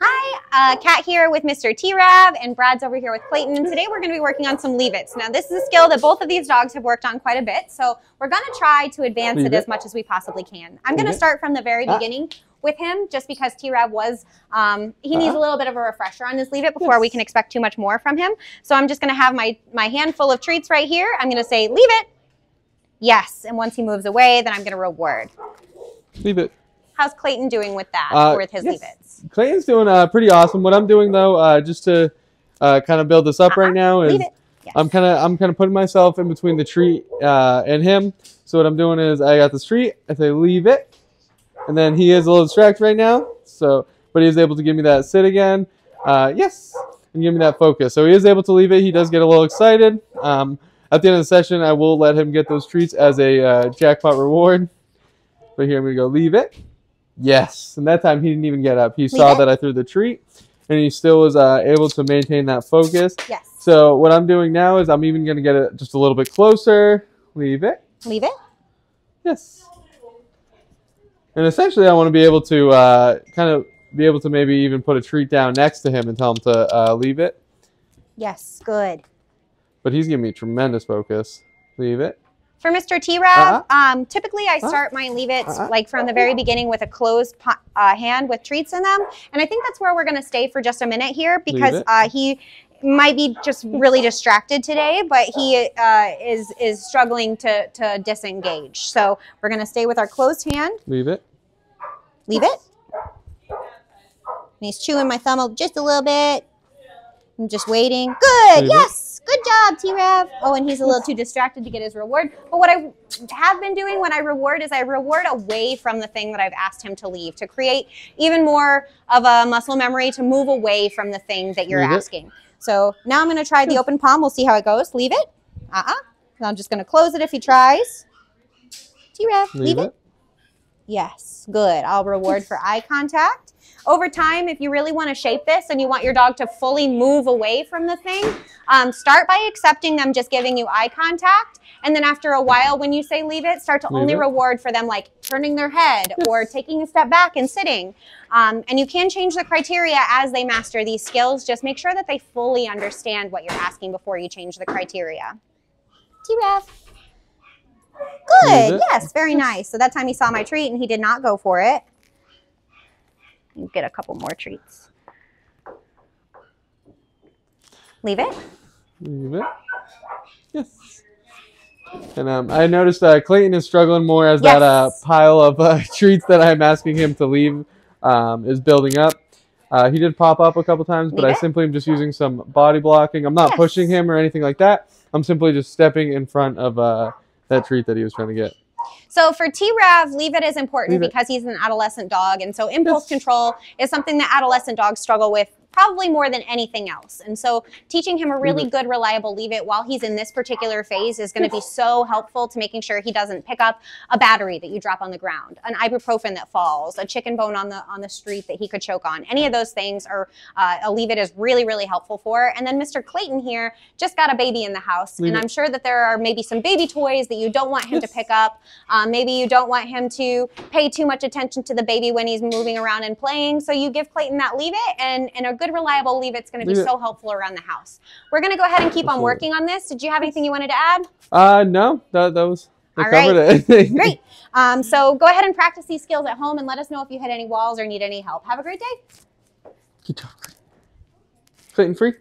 Hi, uh, Kat here with Mr. T-Rav and Brad's over here with Clayton. Today we're going to be working on some leave-its. Now this is a skill that both of these dogs have worked on quite a bit, so we're going to try to advance it, it. as much as we possibly can. I'm going to start from the very Ah. beginning with him just because T-Rav was, um, he needs Ah. a little bit of a refresher on his leave-it before we can expect too much more from him. So I'm just going to have my, my handful of treats right here. I'm going to say, leave it. Yes, and once he moves away, then I'm going to reward. Leave it. How's Clayton doing with that, Uh, with his yes. leave-its? Clayton's doing uh, pretty awesome. What I'm doing though, uh, just to uh, kind of build this up Uh-huh. right now, is Yes. I'm kind of I'm kind of putting myself in between the treat uh, and him. So what I'm doing is I got this treat. I say leave it, and then he is a little distracted right now. So but he is able to give me that sit again. Uh, yes, and give me that focus. So he is able to leave it. He does get a little excited. Um, at the end of the session, I will let him get those treats as a uh, jackpot reward. But here I'm gonna go leave it. Yes, and that time he didn't even get up. He saw that I threw the treat, and he still was uh, able to maintain that focus. Yes. So what I'm doing now is I'm even going to get it just a little bit closer. Leave it. Leave it. Yes. And essentially, I want to be able to uh, kind of be able to maybe even put a treat down next to him and tell him to uh, leave it. Yes. Good. But he's giving me tremendous focus. Leave it. For Mr. T-Rav, Uh-huh. um, typically I Uh-huh. start my leave-its Uh-huh. like from the very beginning with a closed uh, hand with treats in them, and I think that's where we're going to stay for just a minute here because uh, he might be just really distracted today, but he uh, is is struggling to to disengage. So we're going to stay with our closed hand. Leave it. Leave it. And he's chewing my thumb just a little bit. I'm just waiting. Good. Leave yes. Good job, T-Rav. Oh, and he's a little too distracted to get his reward. But what I have been doing when I reward is I reward away from the thing that I've asked him to leave to create even more of a muscle memory to move away from the thing that you're Leave it. asking. So now I'm going to try the open palm. We'll see how it goes. Leave it. Uh-uh. I'm just going to close it if he tries. T-Rav, leave, Leave it. it. Yes, good. I'll reward for eye contact. Over time, if you really want to shape this and you want your dog to fully move away from the thing, um, start by accepting them just giving you eye contact. And then after a while, when you say leave it, start to Leave only it. reward for them like turning their head or taking a step back and sitting. Um, and you can change the criteria as they master these skills. Just make sure that they fully understand what you're asking before you change the criteria. T-Rav. Good. Yes, very nice. So that time he saw my treat and he did not go for it. You Get a couple more treats. Leave it. Leave it. Yes. And um, I noticed uh, Clayton is struggling more as that uh, pile of uh, treats that I'm asking him to leave um, is building up. Uh, he did pop up a couple times, but Leave I it. simply am just using some body blocking. I'm not Yes. pushing him or anything like that. I'm simply just stepping in front of uh, that treat that he was trying to get. So for T-Rav, leave it is important Leave it. because he's an adolescent dog. And so impulse Yes. control is something that adolescent dogs struggle with probably more than anything else. And so teaching him a really good, reliable leave it while he's in this particular phase is going to be so helpful to making sure he doesn't pick up a battery that you drop on the ground, an ibuprofen that falls, a chicken bone on the on the street that he could choke on. Any of those things are uh, a leave it is really, really helpful for. And then Mr. Clayton here just got a baby in the house. Leave and it. I'm sure that there are maybe some baby toys that you don't want him to pick up. Um, maybe you don't want him to pay too much attention to the baby when he's moving around and playing. So you give Clayton that leave it, and, and a good, reliable leave it's going to be so helpful around the house. We're going to go ahead and keep on working on this. Did you have anything you wanted to add? Uh, no, that, that was, All right. Great. Um, so go ahead and practice these skills at home and let us know if you hit any walls or need any help. Have a great day. Good job. Clayton free?